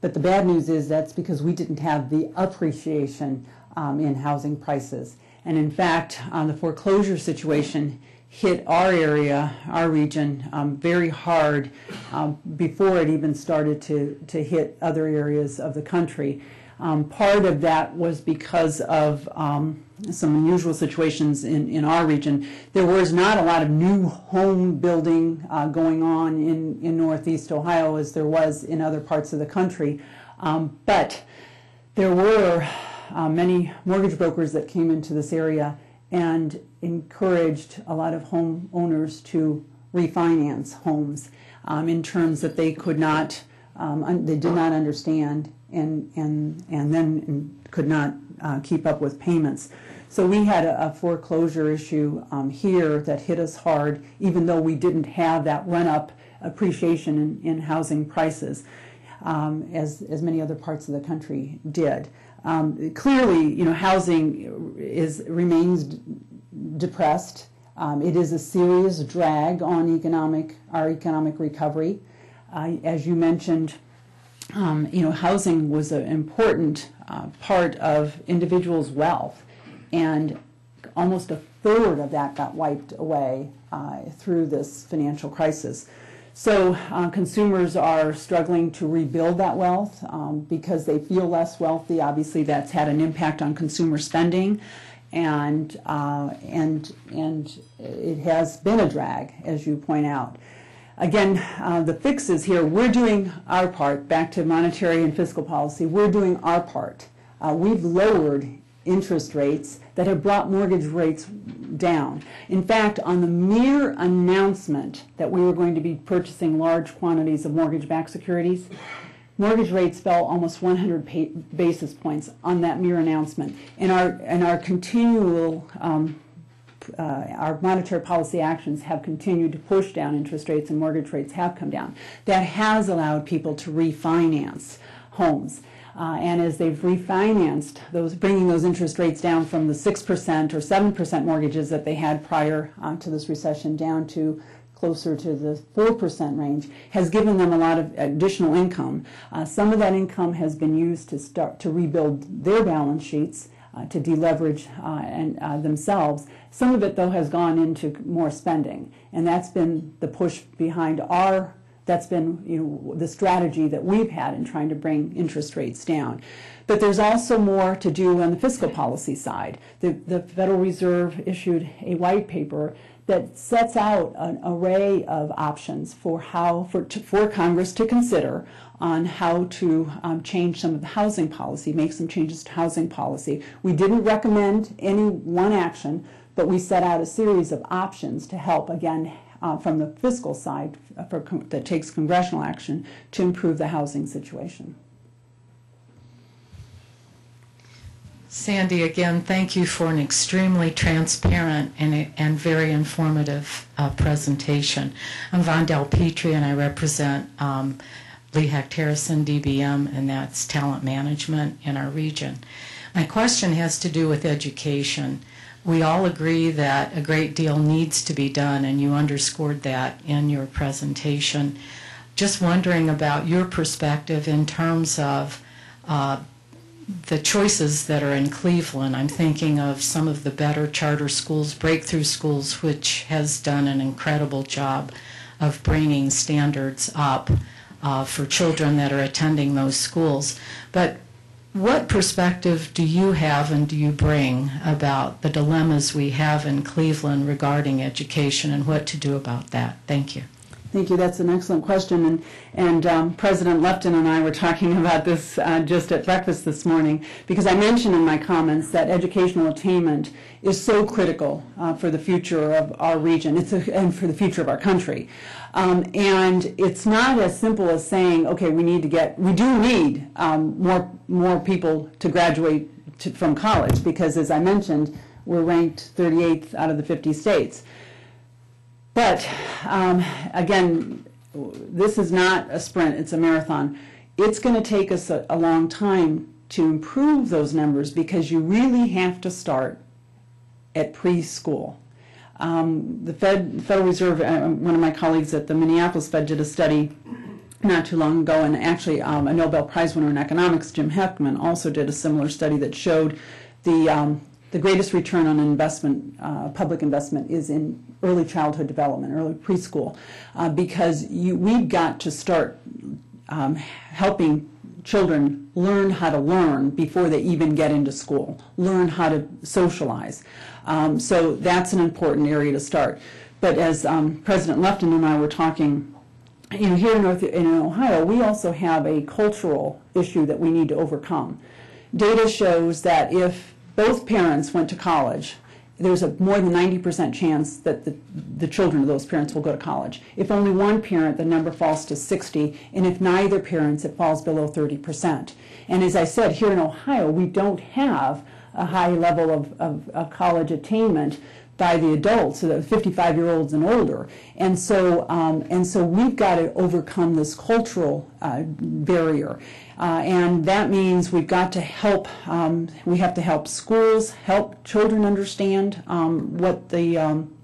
But the bad news is that's because we didn't have the appreciation um, in housing prices. And in fact, uh, the foreclosure situation hit our area, our region, um, very hard um, before it even started to, to hit other areas of the country. Um, part of that was because of um, some unusual situations in, in our region. There was not a lot of new home building uh, going on in, in Northeast Ohio as there was in other parts of the country. Um, but there were uh, many mortgage brokers that came into this area and encouraged a lot of homeowners to refinance homes um, in terms that they could not, um, they did not understand and, and, and then could not uh, keep up with payments. So we had a, a foreclosure issue um, here that hit us hard, even though we didn't have that run-up appreciation in, in housing prices, um, as, as many other parts of the country did. Um, clearly, you know, housing is remains depressed. Um, it is a serious drag on economic our economic recovery. Uh, as you mentioned, um, you know, housing was an important uh, part of individuals' wealth, and almost a third of that got wiped away uh, through this financial crisis. So uh, consumers are struggling to rebuild that wealth um, because they feel less wealthy. Obviously, that's had an impact on consumer spending, and uh, and and it has been a drag, as you point out. Again, uh, the fixes here. We're doing our part. Back to monetary and fiscal policy. We're doing our part. Uh, we've lowered interest rates that have brought mortgage rates down. In fact, on the mere announcement that we were going to be purchasing large quantities of mortgage-backed securities, mortgage rates fell almost 100 basis points on that mere announcement. And our and our continual um, uh, our monetary policy actions have continued to push down interest rates and mortgage rates have come down. That has allowed people to refinance homes. Uh, and as they've refinanced those, bringing those interest rates down from the 6% or 7% mortgages that they had prior uh, to this recession down to closer to the 4% range, has given them a lot of additional income. Uh, some of that income has been used to start to rebuild their balance sheets. Uh, to deleverage uh, and uh, themselves. Some of it, though, has gone into more spending, and that's been the push behind our That's been you know, the strategy that we've had in trying to bring interest rates down. But there's also more to do on the fiscal policy side. The, the Federal Reserve issued a white paper that sets out an array of options for how for, to, for Congress to consider on how to um, change some of the housing policy, make some changes to housing policy. We didn't recommend any one action, but we set out a series of options to help again uh, from the fiscal side uh, for, that takes congressional action to improve the housing situation. Sandy, again, thank you for an extremely transparent and, and very informative uh, presentation. I'm Vondell Petrie, and I represent um, Lee Hecht Harrison, DBM, and that's talent management in our region. My question has to do with education. We all agree that a great deal needs to be done, and you underscored that in your presentation. Just wondering about your perspective in terms of uh, the choices that are in Cleveland. I'm thinking of some of the better charter schools, Breakthrough Schools, which has done an incredible job of bringing standards up uh, for children that are attending those schools. But what perspective do you have and do you bring about the dilemmas we have in Cleveland regarding education and what to do about that? Thank you. Thank you. That's an excellent question. And, and um, President Lefton and I were talking about this uh, just at breakfast this morning because I mentioned in my comments that educational attainment is so critical uh, for the future of our region it's a, and for the future of our country. Um, and it's not as simple as saying, okay, we need to get, we do need um, more, more people to graduate to, from college because, as I mentioned, we're ranked 38th out of the 50 states. But um, again, this is not a sprint, it's a marathon. It's going to take us a, a, long time to improve those numbers because you really have to start at preschool. Um, the Fed, Federal Reserve, uh, one of my colleagues at the Minneapolis Fed did a study not too long ago, and actually um, a Nobel Prize winner in economics, Jim Heckman, also did a similar study that showed the um, the greatest return on investment, uh, public investment, is in early childhood development, early preschool, uh, because you, we've got to start um, helping children learn how to learn before they even get into school, learn how to socialize. Um, so that's an important area to start. But as um, President Lefton and I were talking, you know, here in, North, in Ohio, we also have a cultural issue that we need to overcome. Data shows that if both parents went to college, there's a more than 90% chance that the, the children of those parents will go to college. If only one parent, the number falls to 60, and if neither parents, it falls below 30%. And as I said, here in Ohio, we don't have a high level of, of, of college attainment by the adults, the 55 year olds and older. And so, um, and so we've got to overcome this cultural uh, barrier. Uh, and that means we've got to help, um, we have to help schools, help children understand um, what the, um,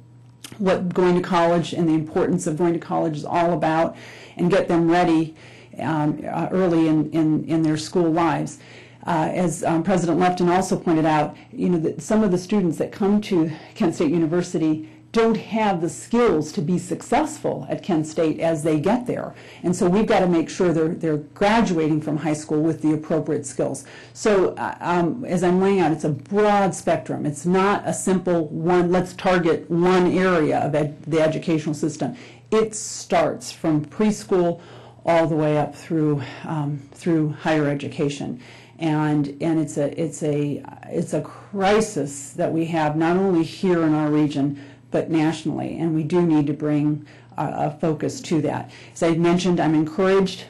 what going to college and the importance of going to college is all about and get them ready um, uh, early in, in, in their school lives. Uh, as um, President Lefton also pointed out, you know, that some of the students that come to Kent State University don't have the skills to be successful at Kent State as they get there. And so we've got to make sure they're, they're graduating from high school with the appropriate skills. So uh, um, as I'm laying out, it's a broad spectrum. It's not a simple one, let's target one area of ed the educational system. It starts from preschool all the way up through, um, through higher education and and it's a it's a it's a crisis that we have not only here in our region but nationally, and we do need to bring a focus to that. As I mentioned, I'm encouraged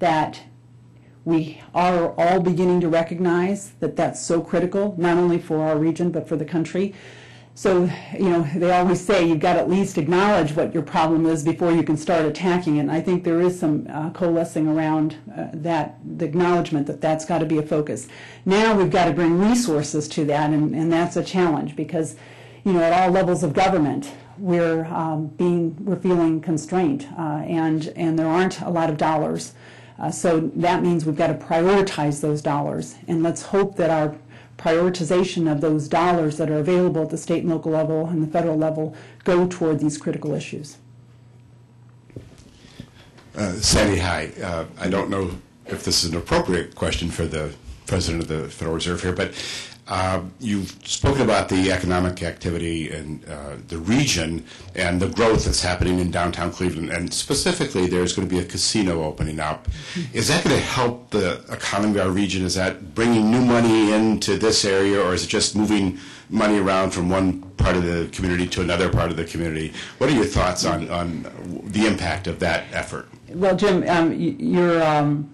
that we are all beginning to recognize that that's so critical, not only for our region but for the country. So, you know, they always say you've got to at least acknowledge what your problem is before you can start attacking it. And I think there is some uh, coalescing around uh, that, the acknowledgement that that's got to be a focus. Now we've got to bring resources to that, and, and that's a challenge because you know, at all levels of government, we're um, being we're feeling constrained, uh, and and there aren't a lot of dollars. Uh, so that means we've got to prioritize those dollars, and let's hope that our prioritization of those dollars that are available at the state and local level and the federal level go toward these critical issues. Uh, Sandy, hi. Uh, I don't know if this is an appropriate question for the President of the Federal Reserve here, but uh, you've spoken about the economic activity in uh, the region and the growth that's happening in downtown Cleveland, and specifically there's going to be a casino opening up. Is that going to help the economy of our region? Is that bringing new money into this area, or is it just moving money around from one part of the community to another part of the community? What are your thoughts on, on the impact of that effort? Well, Jim, um, y- you're, um,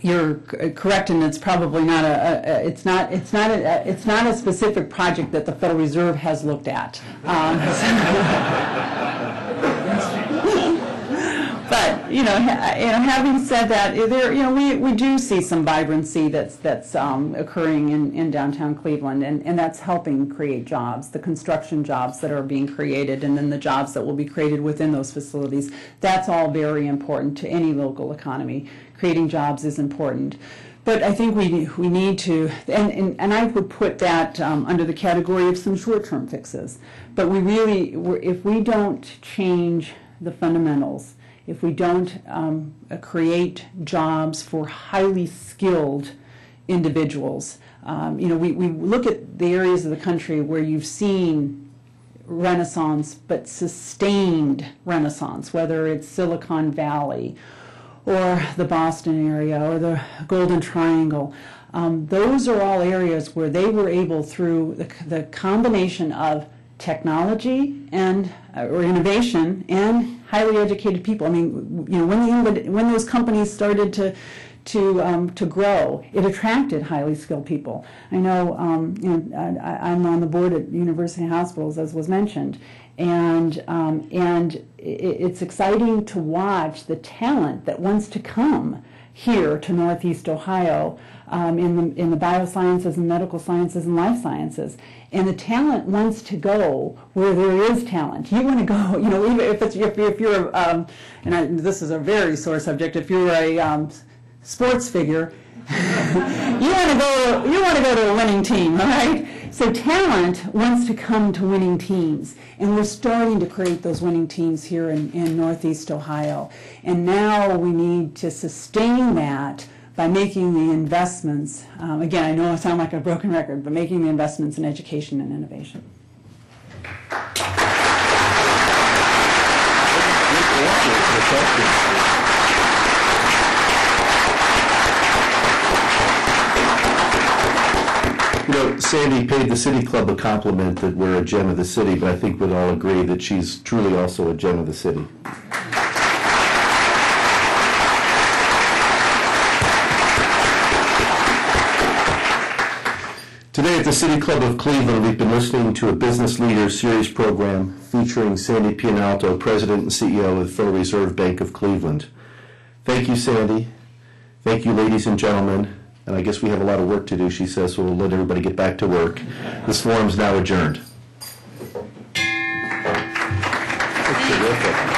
you're correct, and it's probably not a, a- it's not, it's not, a- it's not a specific project that the Federal Reserve has looked at. Um, But, you know, ha- you know, having said that, there, you know, we, we do see some vibrancy that's, that's um, occurring in, in downtown Cleveland, and, and that's helping create jobs, the construction jobs that are being created, and then the jobs that will be created within those facilities. That's all very important to any local economy. Creating jobs is important. But I think we, we need to, and, and, and I would put that um, under the category of some short-term fixes. But we really, if we don't change the fundamentals, if we don't um, create jobs for highly skilled individuals, um, you know, we, we look at the areas of the country where you've seen renaissance, but sustained renaissance, whether it's Silicon Valley or the Boston area or the Golden Triangle. Um, those are all areas where they were able, through the, the combination of technology and uh, or innovation and highly educated people. I mean, you know, when the, when those companies started to to um, to grow, it attracted highly skilled people. I know, um, you know, I, I'm on the board at University Hospitals, as was mentioned, and um, and it's exciting to watch the talent that wants to come here to Northeast Ohio um, in the in the biosciences and medical sciences and life sciences. And the talent wants to go where there is talent. You want to go, you know, even if it's if, if you're, um, and I, this is a very sore subject. If you're a um, sports figure, you want to go you want to go to a winning team right so talent wants to come to winning teams and we're starting to create those winning teams here in, in northeast ohio. And now we need to sustain that by making the investments um, again i know i sound like a broken record but making the investments in education and innovation. You know, Sandy paid the City Club a compliment that we're a gem of the city, but I think we'd all agree that she's truly also a gem of the city. Today at the City Club of Cleveland, we've been listening to a Business Leaders Series program featuring Sandy Pianalto, President and CEO of the Federal Reserve Bank of Cleveland. Thank you, Sandy. Thank you, ladies and gentlemen. And I guess we have a lot of work to do, she says, so we'll let everybody get back to work. This forum is now adjourned. That's terrific.